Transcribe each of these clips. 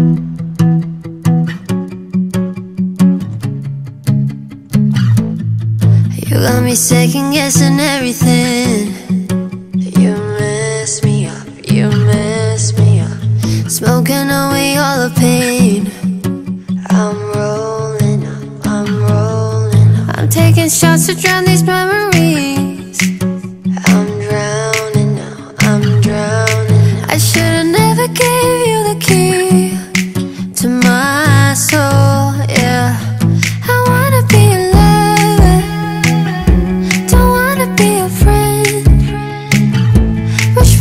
You got me second guessing everything. You mess me up, you mess me up. Smoking away all the pain. I'm rolling up, I'm rolling up. I'm taking shots to drown these memories. I'm drowning now, I'm drowning. Now. I should've.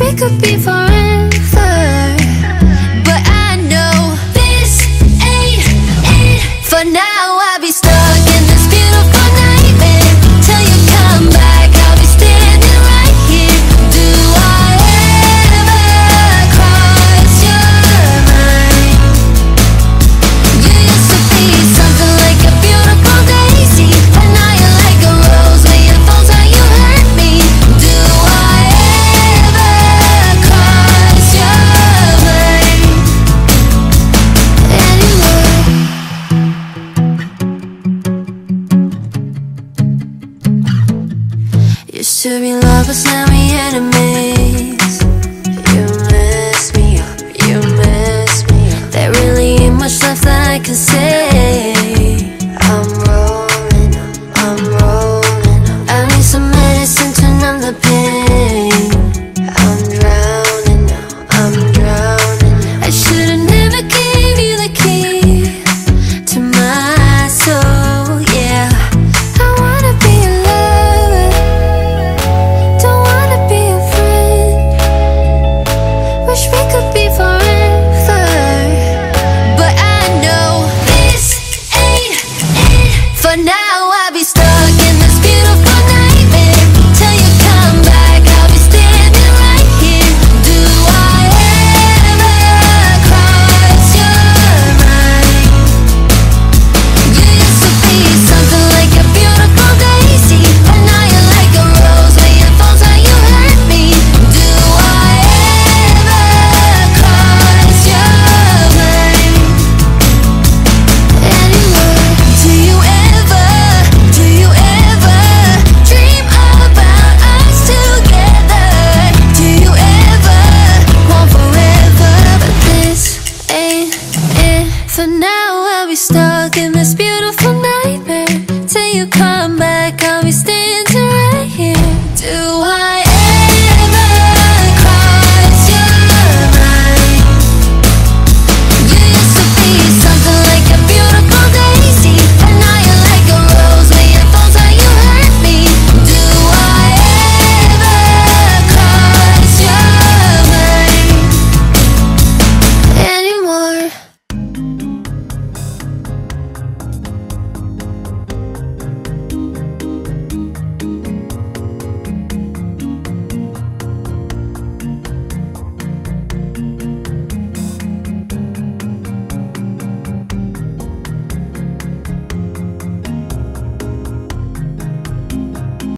we could be forever But I know this ain't it. For now I'll be stuck Used to be lovers, now we enemies. tonight